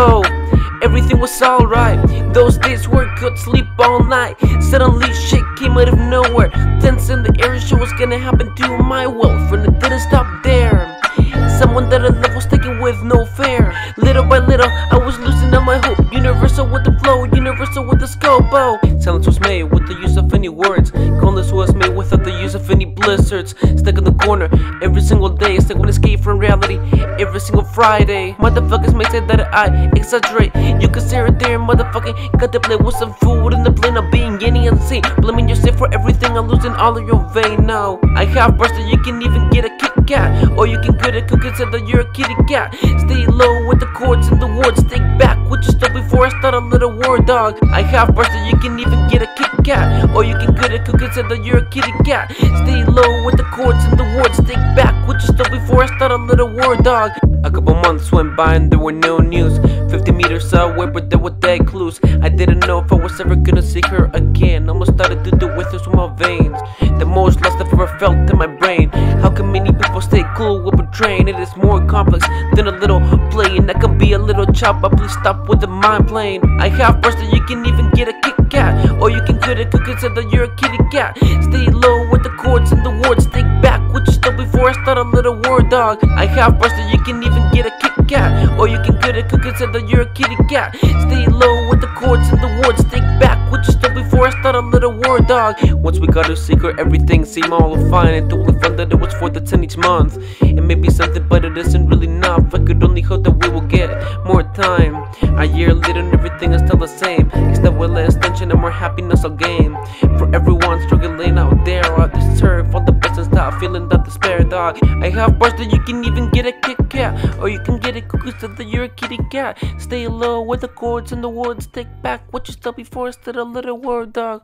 Oh, everything was alright. Those days were good, sleep all night. Suddenly shit came out of nowhere. Tense in the air, shit was gonna happen to my world. Friend, it didn't stop there. Someone that I love was taken with no fear. Little by little, I was losing all my hope. Universal with the flow, universal with the scope. Oh, silence was made with the use of any words. Coldness was made without the use of any blizzards. Stuck in the corner every single day, stuck with escape from reality every single Friday. Motherfuckers may say that I exaggerate. You can stare it there, motherfucking play with some food in the any. Blaming yourself for everything, I'm losing all of your vein now. I have bars that you can even get a Kit Kat, or you can get a cookie so that you're a kitty cat. Stay low with the chords and the words. Take back what you stole before I start a little war dog. I have bars that you can even get a Kit Kat, or you can get a cookie so that you're a kitty cat. Stay low with the chords and the words. Take back what you stole before I start a little war dog. A couple months went by and there were no news. 50 meters away, but there were dead clues. I didn't know if I was ever gonna see her. Almost started to do with this with my veins. The most lust I've ever felt in my brain. How can many people stay cool with betraying? It is more complex than a little play, and I can be a little child, but please stop with the mind playing. I have bars that you can even get a Kit Kat, or you can get a cookie so that you're a kitty cat. Stay low with the chords and the words. Take back what you stole before I start a little war dog. I have bars that you can even get a Kit Kat, or you can get a cookie so that you're a kitty cat. Stay low with the chords and the words. Take back before I start a little war dog. Once we got a secret, everything seemed all fine. And totally found that it was for the 10 each month. It may be something, but it isn't really enough. I could only hope that we will get more time. A year later, and everything is still the same. Except with less tension and more happiness I'll gain. For everyone struggling out there, I deserve feeling that despair, dog. I have bars that you can even get a Kit Kat, or you can get a cookie so that you're a kitty cat. Stay low with the chords and the words. Take back what you stole before instead a little word, dog.